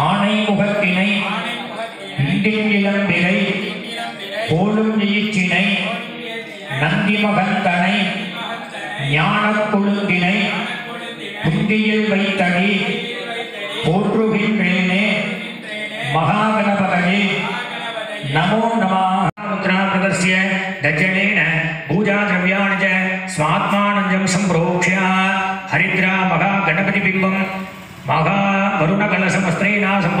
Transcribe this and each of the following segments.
ஆணை முகத்தினை இண்டின் இளம்பிரை போலும் ஈச்சினை நந்தி மகந்தனை ஞான கொழுந்தினை புந்தியில் வை más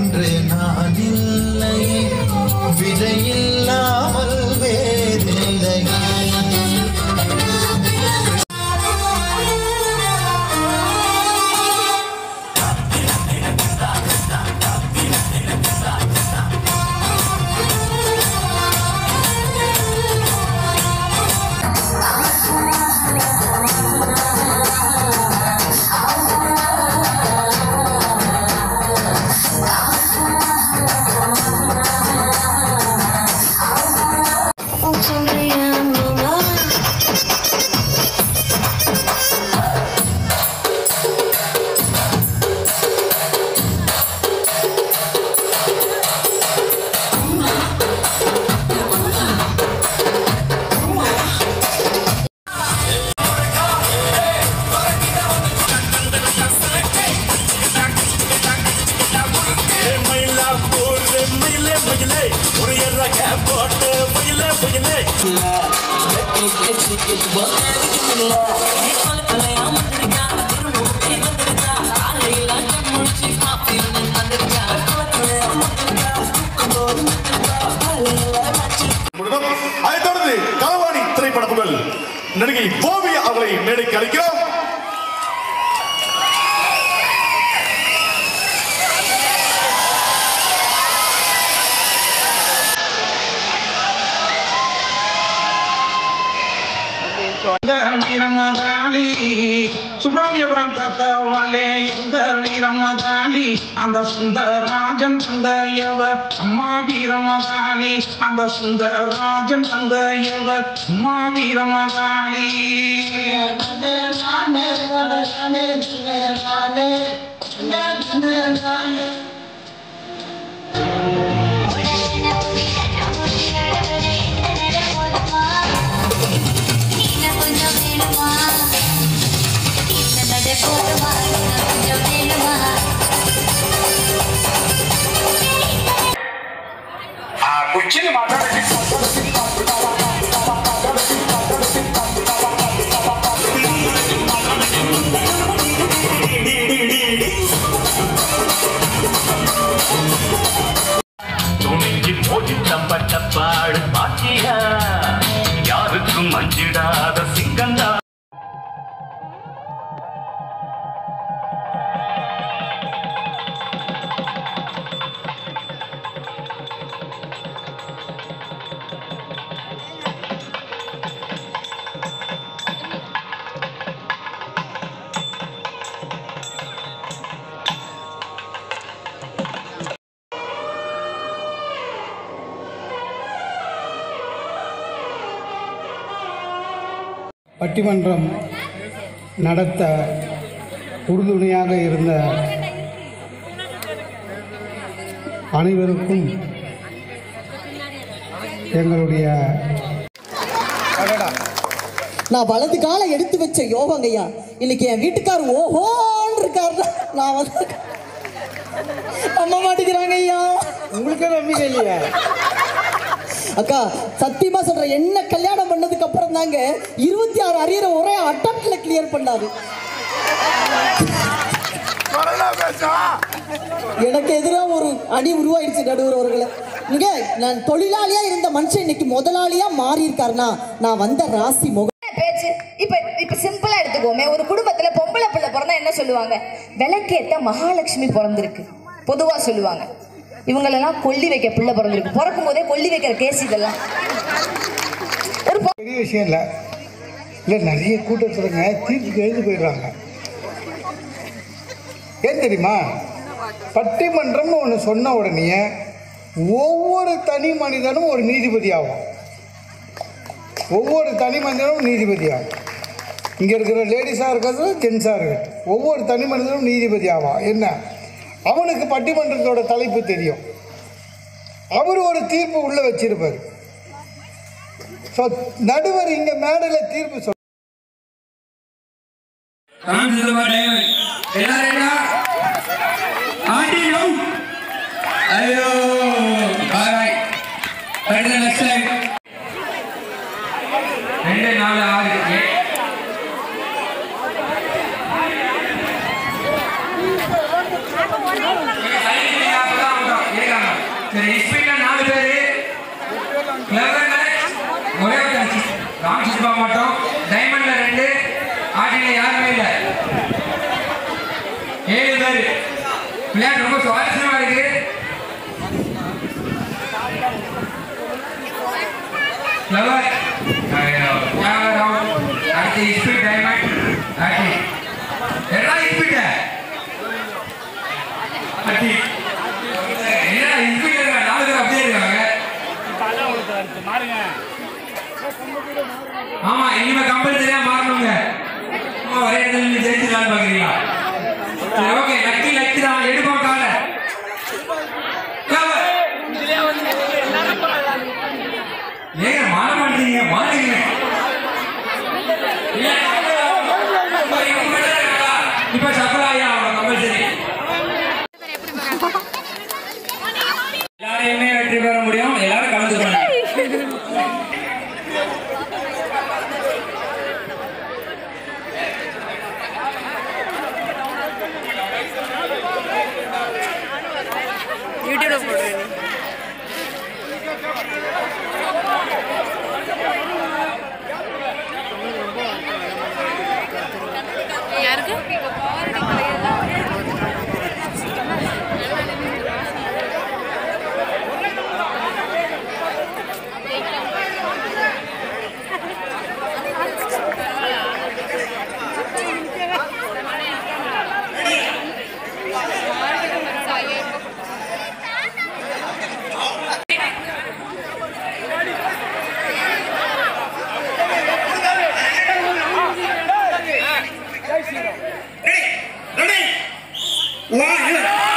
என்று நான் இல்லையே விதையில்லா நடிகை ஓவியா அவர்களை மேடைக்கு அழைக்க சுப்பிரமணியபுரம் தத்தவளே இந்த வீரமதாளி அந்த சுந்தரராஜன் தந்தையவர். அம்மா வீரமதாளி அந்த சுந்தரராஜன் தந்தையவர். அம்மா வீரமதாளி கொஞ்சம் இந்த நடை பட்டிமன்றம் நடத்த உறுதுணையாக இருந்த அனைவருக்கும் எங்களுடைய நான் வலது காலை எடுத்து வச்ச யோகங்கய்யா. இன்னைக்கு என் வீட்டுக்கார் ஓஹோன்னு இருக்காரு நான் வந்து நம்ப மாட்டேங்கிறாங்க ஐயா உங்களுக்கு நம்பிக்கை இல்லையா. அக்கா சத்தியமா சொல்றேன் என்ன கல்யாணம் பண்ணதுக்கு அப்புறம் தாங்க இருபத்தி ஆறு அரியரை ஒரே அட்டம்ப்ட்ல கிளியர் பண்ணாரு. எனக்கு எதிராக ஒரு அணி உருவாயிடுச்சு நடுவர் அவர்களை. இங்க நான் தொழிலாளியா இருந்த மனுஷன் இன்னைக்கு முதலாளியா மாறி இருக்காருனா நான் வந்த ராசி முக பேச்சு? இப்ப இப்ப சிம்பிளா எடுத்துக்கோமே. ஒரு குடும்பத்துல பொம்பளை பிள்ளை பிறந்தா என்ன சொல்லுவாங்க? விளக்கேத்த மகாலட்சுமி பிறந்திருக்கு. பொதுவா சொல்லுவாங்க. இவங்களெல்லாம் கொல்லி வைக்க பிள்ளை பிறந்திருக்கு. பிறக்கும் போதே கொல்லி வைக்கிற கேஸ் இதெல்லாம். ஒரு பெரிய விஷயம் இல்லை. இல்லை நிறைய கூட்டத்துலங்க தீர்ப்புக்கு எழுந்து போயிடுறாங்க. ஏன் தெரியுமா? பட்டிமன்றம்னு ஒன்று சொன்ன உடனே ஒவ்வொரு தனி மனிதனும் ஒரு நீதிபதி ஆகும் ஒவ்வொரு தனி மனிதனும் நீதிபதி ஆகும் இங்கே இருக்கிற லேடிஸாக இருக்கிறது ஜென்ஸாக இருக்கட்டும் ஒவ்வொரு தனி மனிதனும் நீதிபதி ஆவான் என்ன? அவனுக்கு பட்டிமன்றத்தோட தலைப்பு தெரியும். அவர் ஒரு தீர்ப்பு உள்ளே வச்சிருப்பார். ஸோ நடுவர் இங்கே மேடையில் தீர்ப்பு சொல் ஐயோ பாய் அடுத்த நெக்ஸ்ட் லைன் ரெண்டு நாலு ஆறு ஏ- இருக்காங்க. சரி ஸ்பீட்ல நாலு பேரு கிளவர்ல ஒரே ஒருத்தன் ராம் சிஸ்பா மட்டும் டைமண்ட்ல ரெண்டு ஆட்டில யாருமே இல்ல ஏழு பேரு விளையாட்டு ரொம்ப சுவாரஸ்யமா இருக்கு அடுத்து ஸ்பீட் டைமண்ட் அடுத்து. என்ன ஸ்பீட் நாலு பேர் அப்படியே இருக்காங்க. ஆமா இனிமே கம்பல்சரியா மாறணுங்க. ஆமா, ஒரே இடத்துல நீங்க பாக்குறீங்களா? ஓகே லக்கி லக்கி தான் எடுப்போம் காலை. ஏங்க மாற மாட்டீங்க இப்ப இவங்க அவங்க கம்பல்சரி எல்லாரையுமே வெற்றி அதாவது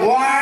Wow!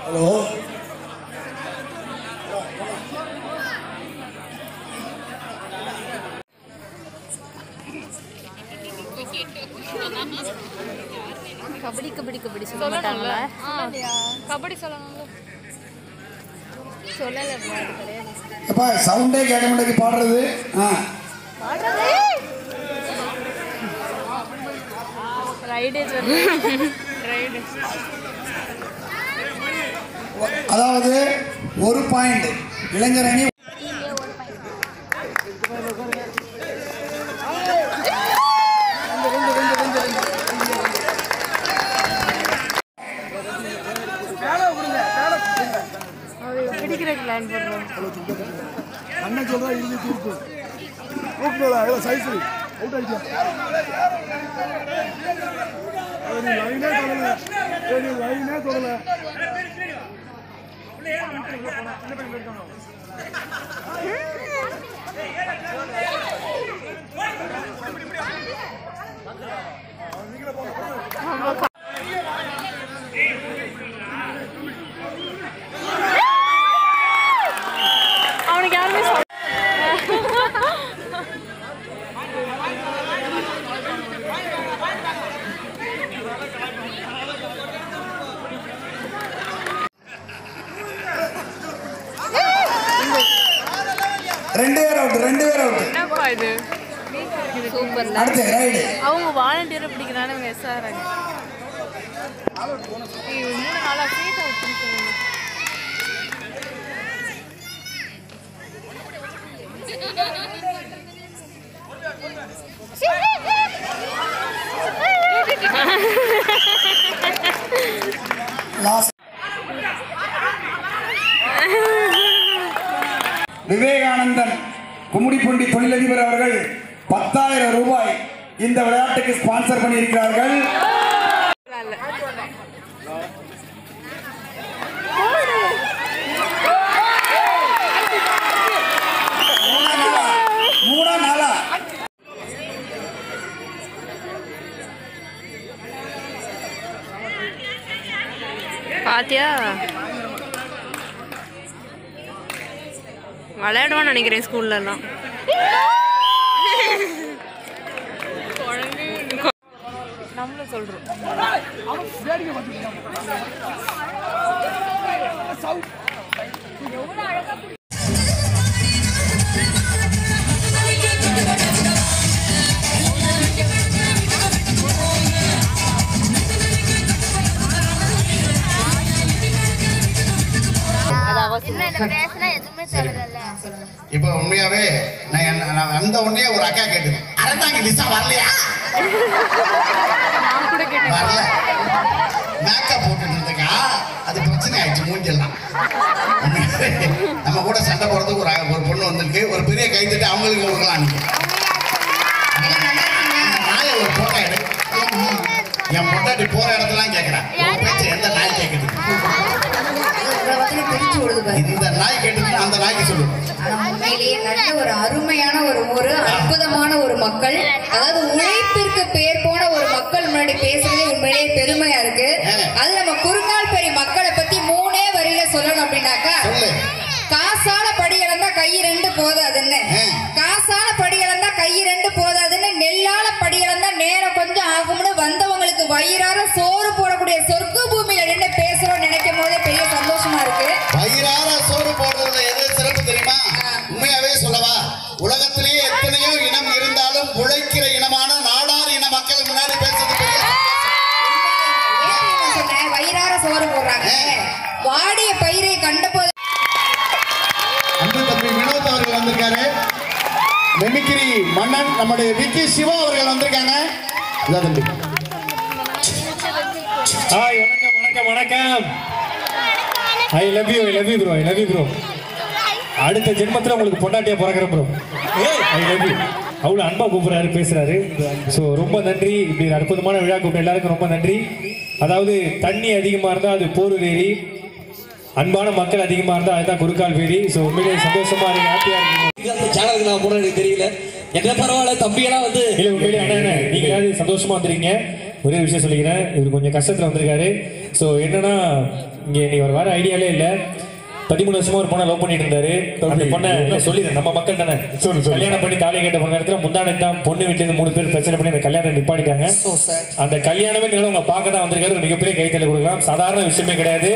ஹலோ கபடி கபடி கபடி சொல்ல கபடி சொல்லணும்ல. சொல்லல கிடையாது. சவுண்டே கேட்க மாட்டேங்குது. பாடுறது? அதாவது ஒரு பாயிண்ட் இளைஞர் அணி. அண்ணன் சொல்றா இழுந்து தூக்கு தூக்குடா ஏதோ சைஸ் அவுட் நீ லைனே தொடல நீ லைனே தொடல அவனுக்கு யாருமே சொல்ல ரெண்டு பேர் அவுட் ரெண்டு பேர் அவுட் என்னப்பா இது? சூப்பர்ல. அடுத்து ரைடு அவங்க வாலண்டியரை பிடிக்கிறான்னு அவங்க எஸ் ஆகிறாங்க மூணு நாளா சீட்டை விட்டுன்னு சொல்லுங்க லாஸ்ட் விவேகானந்தன் கும்மிடிப்பூண்டி தொழிலதிபர் அவர்கள் பத்தாயிரம் ரூபாய் இந்த விளையாட்டுக்கு ஸ்பான்சர் பண்ணியிருக்கிறார்கள் நாளா? பாத்தியா விளையாடுவான்னு நினைக்கிறேன் ஸ்கூல்ல எல்லாம் நம்மளும் சொல்றோம். இப்போ உண்மையாவே நான் வந்த உடனே ஒரு அக்கா கேட்டுது. அறந்தாங்க லிசா வரலையா? வரல. மேக்கப் போட்டுட்டு இருக்கா அது பிரச்சனை ஆயிடுச்சு மூஞ்செல்லாம் நம்ம கூட சண்டை போடுறதுக்கு ஒரு ஒரு பொண்ணு வந்திருக்கு. ஒரு பெரிய கை தட்டி அவங்களுக்கு கொடுக்கலாம் நாயை ஒரு போட்டோ எடு. என் பொண்டாட்டி போற இடத்துலாம் கேட்கறேன் எந்த நாய் கேட்குது இந்த நாய் கேட்டது அந்த நாய்க்கு சொல்லு. ஆனா உண்மையிலேயே நல்ல ஒரு அருமையான ஒரு அற்புதமான ஒரு மக்கள். அதாவது உழைப்பிற்கு பேர் போன ஒரு மக்கள் முன்னாடி பேசுறதே உண்மையிலேயே பெருமையா இருக்கு. அது நம்ம குறுங்கால்பரி மக்களை பத்தி மூணே வரியில சொல்லணும் அப்படின்னாக்கா காசால படி இழந்தா கை ரெண்டு போதாதுன்னு. காசால படி இழந்தா கை ரெண்டு போதாதுன்னு நெல்லால படி இழந்தா நேரம் கொஞ்சம் ஆகும்னு வந்தவங்களுக்கு வயிறார சோறு போடக்கூடிய சொர்க்க பூமியில நின்று பேசுறோம்னு நினைக்கும் போதே பெரிய சந்தோஷமா இருக்கு. வயிறார சோறு போடுறதுல எது சிறப்பு தெரியுமா? உண்மையாவே சொல்லவா? உலகத்திலேயே எத்தனையோ இனம் இருந்தாலும் உழைக்கிற இனமான நாடார் இன மக்கள் முன்னாடி பேசுறது பெரிய வயிறார சோறு போடுறாங்க. வாடிய பயிரை அன்பு தம்பி வினோத் அவர்கள் வந்திருக்காரு. மெமிக்ரி மன்னன் நம்முடைய விக்கி சிவா அவர்கள் வந்திருக்காங்க. இதான் தம்பி. ஹாய் வணக்கம் வணக்கம் வணக்கம். I love you I love you bro I love you bro அடுத்த ஜென்மத்தில் உங்களுக்கு பொண்டாட்டியா பிறக்கிறேன் ப்ரோ ஐ லவ் யூ அவ்வளோ அன்பா கூப்பிடுறாரு பேசுறாரு. ஸோ ரொம்ப நன்றி. இப்படி அற்புதமான விழா கூப்பிட்ட எல்லாருக்கும் ரொம்ப நன்றி. அதாவது தண்ணி அதிகமாக இருந்தால் அது போர்வேரி அன்பான மக்கள் அதிகமாக இருந்தால் அதுதான் குறுக்கால் வேரி ஸோ உண்மையிலேயே சந்தோஷமா இருக்கு ஹாப்பியா இருக்கு. சேனலுக்கு நான் எனக்கு தெரியல. என்ன பரவாயில்ல தம்பியெல்லாம் வந்து இல்ல உண்மையிலே அண்ணா அண்ணா, நீங்களாவது சந்தோஷமா வந்திருக்கீங்க. ஒரே விஷயம் சொல்லிக்கிறேன். இவர் கொஞ்சம் கஷ்டத்துல வந்திருக்காரு. ஸோ என்னன்னா இங்க நீ ஒரு வர ஐடியாலே இல்லை. பதிமூணு வருஷமா ஒரு பொண்ணை லவ் பண்ணிட்டு இருந்தாரு அந்த பொண்ணை என்ன சொல்லிடுறேன். நம்ம மக்கள் தானே. கல்யாணம் பண்ணி தாலி கேட்ட போன இடத்துல முந்தானே தான் பொண்ணு வீட்டுல இருந்து மூணு பேர் பிரச்சனை பண்ணி அந்த கல்யாணம் நிப்பாட்டிட்டாங்க. அந்த கல்யாணமே நீங்களும் உங்க பார்க்க தான் வந்திருக்காரு. மிகப்பெரிய கைத்தலை கொடுக்கலாம். சாதாரண விஷயமே கிடையாது.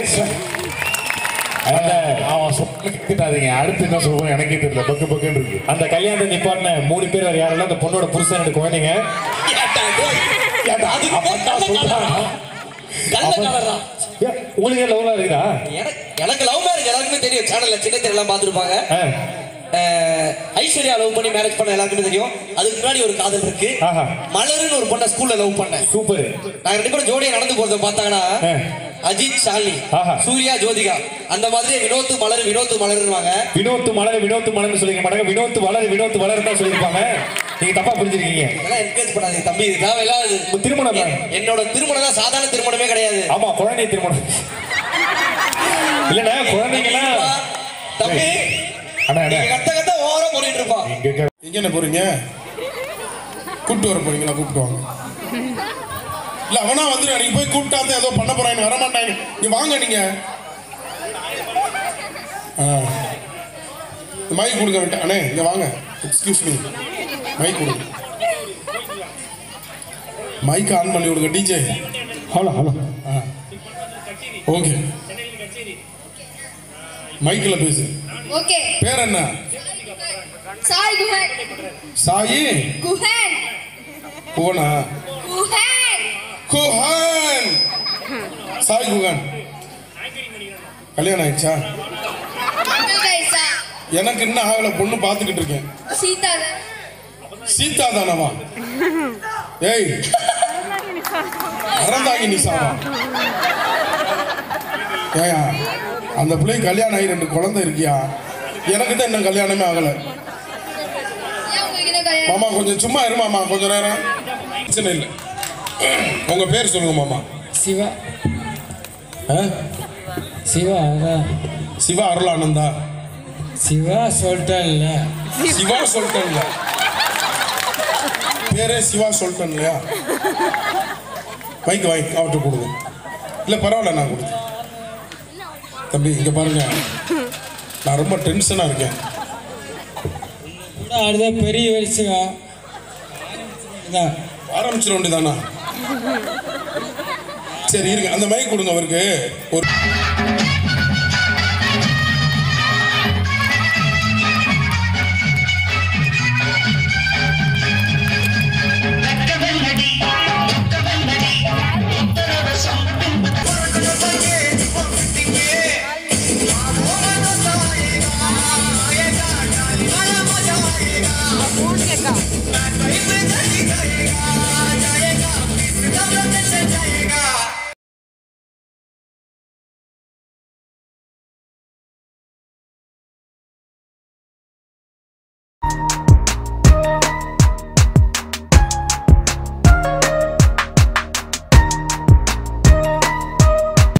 அடுத்து என்ன சொல்லுவோம் எனக்கே தெரியல. பக்கு பக்குன்னு இருக்கு. அந்த கல்யாணத்தை நிப்பாட்டின மூணு பேர் வேற யாரும் இல்ல, அந்த பொண்ணோட புருஷன் ரெண்டு குழந்தைங்க. உங்களுக்கு லவ்லாம் இருக்குதா எனக்கு எனக்கு லவ் மேரேஜ் எல்லாருக்குமே தெரியும். சேனல்ல சின்ன திரையெல்லாம் பார்த்துருப்பாங்க. ஐஸ்வர்யா லவ் பண்ணி மேரேஜ் பண்ண எல்லாருக்குமே தெரியும். அதுக்கு முன்னாடி ஒரு காதல் இருக்கு. மலருன்னு ஒரு பொண்ணை ஸ்கூல்ல லவ் பண்ணேன். சூப்பர். நாங்க ரெண்டு பேரும் ஜோடியா நடந்து போறத பார்த்தாங்கன்னா அஜித் ஷாலினி சூர்யா ஜோதிகா. அந்த மாதிரி வினோத் மலர் வினோத் மலருவாங்க வினோத்து மலர் வினோத்து மலர்னு சொல்லிக்க மாட்டாங்க. வினோத்து வளர் வினோத்து வளர் தான் சொல்லியிருப்பாங்க. நீங்க தப்பா புரிஞ்சிருக்கீங்க இதெல்லாம் என்கரேஜ் பண்ணாதீங்க தம்பி. இது தேவையில்லாத இது. திருமணம் என்- என்னோட திருமணம் தான் சாதாரண திருமணமே கிடையாது. ஆமா குழந்தை திருமணம். இல்லண்ணா குழந்தைங்கலாம் தம்பி அண்ணா கத்த கத்த ஓவரா போட்டுட்டு இருப்பான் எங்க போறீங்க? கூப்பிட்டு வர போறீங்களா? கூப்பிட்டு வாங்க. இல்ல அவனா வந்துரு நீங்க போய் கூப்பிட்டாந்து ஏதோ பண்ண போறாங்க வர மாட்டாங்க இங்க வாங்க நீங்க. மைக் கொடுக்க வேண்டாம் அண்ணே இங்க வாங்க. எக்ஸ்கியூஸ் மீ மைக் கொடுங்க. மைக் ஆன் பண்ணி விடுங்க டிஜே ஹலோ ஹலோ. ஓகே மைக்கில் பேசு. ஓகே பேர் என்ன? சாய் குஹன். சாயி? குஹன். குவனா குஹன். குஹான் சாய் குஹான் கல்யாணம் ஆயிடுச்சா எனக்கு என்ன ஆகல பொண்ணு பார்த்துக்கிட்டு இருக்கேன் சீதா சீதா தானவா ஏய் அறந்தாங்கி நிசாவா ஏயா அந்த பிள்ளை கல்யாணம் ஆகி ரெண்டு குழந்தை இருக்கியா எனக்கு தான் இன்னும் கல்யாணமே ஆகல மாமா கொஞ்சம் சும்மா இருமாமா கொஞ்ச நேரம் பிரச்சனை இல்லை உங்க பேர் சொல்லுங்க மாமா. சிவா? சிவா சிவா அருளானந்தா. சிவா சொல்லிட்டேன்ல. சிவா சொல்லிட்டேன்ல. பேரே சிவா சொல்லிட்டேன் இல்லையா மைக் வாங்கி அவர்கிட்ட கொடுங்க. இல்லை பரவாயில்ல நான் கொடுத்தேன். தம்பி இங்கே பாருங்க. நான் ரொம்ப டென்ஷனாக இருக்கேன். அடுத்த பெரிய இதான் ஆரம்பிச்சிட வேண்டியதானா சரி இருக்கு. அந்த மைக் கொடுங்க அவருக்கு. ஒரு